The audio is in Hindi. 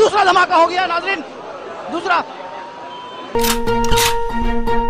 दूसरा धमाका हो गया नाजरीन। दूसरा। Thank you.